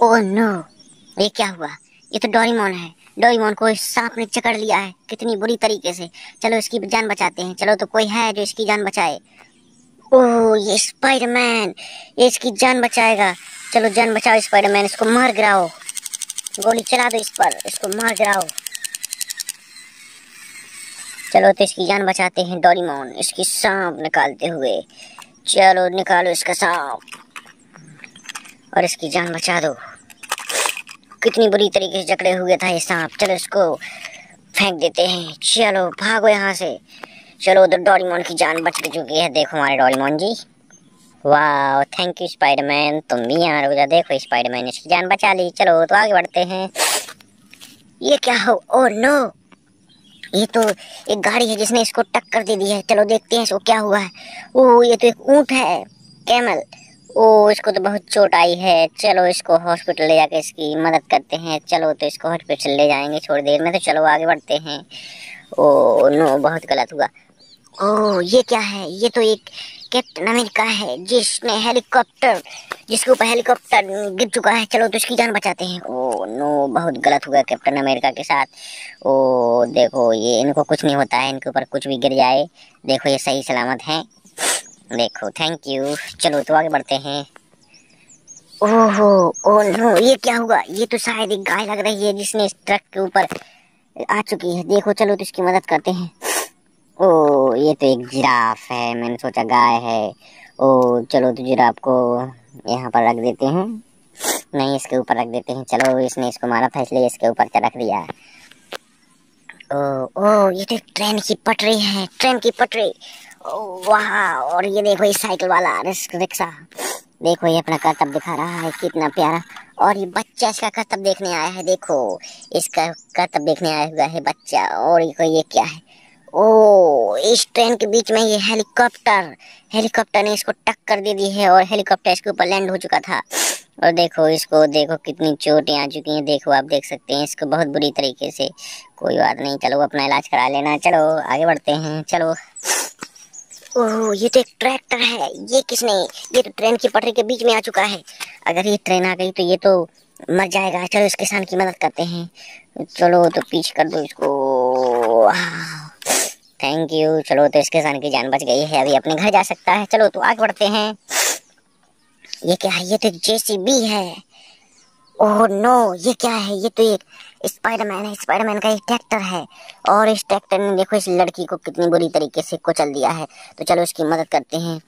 Oh no ये क्या हुआ? ये तो डोरीमोन है। डोरीमोन को सांप ने चकड़ लिया है, कितनी बुरी तरीके से। चलो इसकी जान बचाते हैं। चलो तो कोई है जो इसकी जान बचाए। ओह, ये स्पाइडरमैन ये इसकी जान बचाएगा। चलो जान बचाओ स्पाइडरमैन इसको मार गिराओ। गोली चला दो इस पर, इसको मार गिराओ। चलो तो इसकी जान बचाते हैं डोरीमोन इसकी सांप निकालते हुए। चलो निकालो इसका सांप। और इसकी जान बचा दो। कितनी बुरी तरीके से जकड़े हुए था ये सांप। चलो इसको फेंक देते हैं। चलो, भागो यहाँ से। चलो, उधर डोरीमोन की जान बच चुकी है। देखो हमारे डोरीमोन जी। वाह थैंक यू स्पाइडरमैन तुम भी यहाँ रुक जा। देखो स्पाइडरमैन इसकी जान बचा ली। चलो तो आगे बढ़ते हैं। ये क्या हो? ओ नो ये तो एक गाड़ी है जिसने इसको टक्कर दे दी है। चलो, देखते हैं इसको क्या हुआ है। ओ ये तो एक ऊँट है। कैमल। ओ इसको तो बहुत चोट आई है। चलो, इसको हॉस्पिटल ले जाके इसकी मदद करते हैं। चलो तो इसको हॉस्पिटल ले जाएँगे थोड़ी देर में। तो चलो, आगे बढ़ते हैं। ओ नो, बहुत गलत हुआ। ओ ये क्या है? ये तो एक कैप्टन अमेरिका है, जिसने हेलीकॉप्टर, जिसके ऊपर हेलीकॉप्टर गिर चुका है। चलो तो इसकी जान बचाते हैं। ओ नो, बहुत गलत हुआ कैप्टन अमेरिका के साथ। ओ देखो, ये इनको कुछ नहीं होता है। इनके ऊपर कुछ भी गिर जाए, देखो, ये सही सलामत है। देखो थैंक यू चलो तो आगे बढ़ते हैं। ओहो, ओ नो, ये क्या हुआ? ये तो शायद एक गाय लग रही है जिसने इस ट्रक के ऊपर आ चुकी है। देखो, चलो तो इसकी मदद करते हैं। ओ, ये तो एक जिराफ है, मैंने सोचा गाय है। ओ, चलो तो जिराफ को यहाँ पर रख देते हैं। नहीं, इसके ऊपर रख देते हैं। चलो, इसने इसको मारा था, इसलिए इसके ऊपर रख दिया। ओ ओ, ये तो ट्रेन की पटरी है ट्रेन की पटरी। वाह और ये देखो ये साइकिल वाला रिक्शा। देखो ये अपना करतब दिखा रहा है कितना प्यारा। और ये बच्चा इसका करतब देखने आया है देखो। इसका करतब देखने आया हुआ है बच्चा और ये, ये क्या है? ओ इस ट्रेन के बीच में ये हेलीकॉप्टर हेलीकॉप्टर ने इसको टक्कर दे दी है और हेलीकॉप्टर इसके ऊपर लैंड हो चुका था। और देखो इसको देखो कितनी चोटें आ चुकी हैं देखो आप देख सकते हैं इसको बहुत बुरी तरीके से। कोई बात नहीं चलो अपना इलाज करा लेना चलो आगे बढ़ते हैं चलो। ओह, ये तो एक ट्रैक्टर है। ये किसने? ये तो ट्रेन की पटरी के बीच में आ चुका है। अगर ये ट्रेन आ गई तो ये तो मर जाएगा। चलो, इस किसान की मदद करते हैं। चलो तो पीछे कर दो इसको। थैंक यू चलो तो इस किसान की जान बच गई है। अभी अपने घर जा सकता है। चलो तो आगे बढ़ते हैं। ये क्या है? ये तो जेसीबी है। ओह, नो, ये क्या है? ये तो एक स्पाइडरमैन है। स्पाइडरमैन का एक ट्रैक्टर है। और इस ट्रैक्टर ने देखो, इस लड़की को कितनी बुरी तरीके से कुचल दिया है। तो चलो, इसकी मदद करते हैं।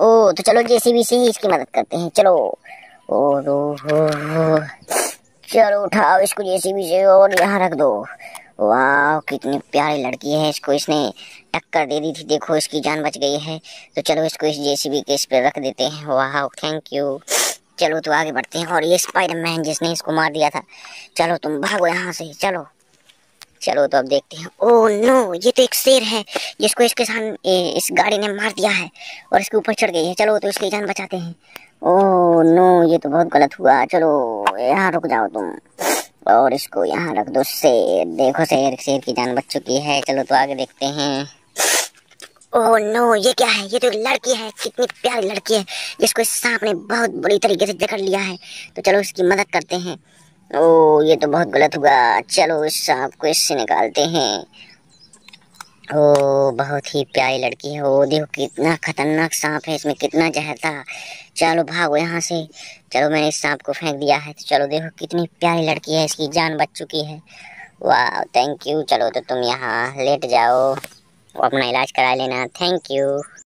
ओ तो चलो जेसीबी से ही इसकी मदद करते हैं। चलो। ओ रो हो। चलो, उठाओ इसको जेसीबी से और यहाँ रख दो। वाह कितनी प्यारी लड़की है इसको। इसने टक्कर दे दी थी। देखो, इसकी जान बच गई है। तो चलो, इसको इस जेसीबी के इस पर रख देते हैं। वाह थैंक यू चलो तो आगे बढ़ते हैं। और ये स्पाइडरमैन जिसने इसको मार दिया था। चलो तुम भागो यहाँ से। चलो। चलो तो अब देखते हैं। ओह नो ये तो एक शेर है जिसको इसके साथ इस गाड़ी ने मार दिया है और इसके ऊपर चढ़ गई है। चलो तो इसकी जान बचाते हैं। ओह नो ये तो बहुत गलत हुआ। चलो, यहाँ रुक जाओ तुम। और इसको यहाँ रख दो। शेर। देखो शेर। शेर की जान बच चुकी है। चलो तो आगे देखते हैं। ओह नो ये क्या है? ये तो लड़की है, कितनी प्यारी लड़की है, जिसको इस सांप ने बहुत बुरी तरीके से जकड़ लिया है। तो चलो इसकी मदद करते हैं। ओ ये तो बहुत गलत हुआ। चलो इस सांप को इससे निकालते हैं। ओ बहुत ही प्यारी लड़की है। ओ देखो कितना खतरनाक सांप है, इसमें कितना जहर था। चलो भागो यहाँ से। चलो मैंने इस सांप को फेंक दिया है। तो चलो देखो कितनी प्यारी लड़की है, इसकी जान बच चुकी है। वाह थैंक यू चलो तो तुम यहाँ लेट जाओ। अपना इलाज करा लेना। Thank you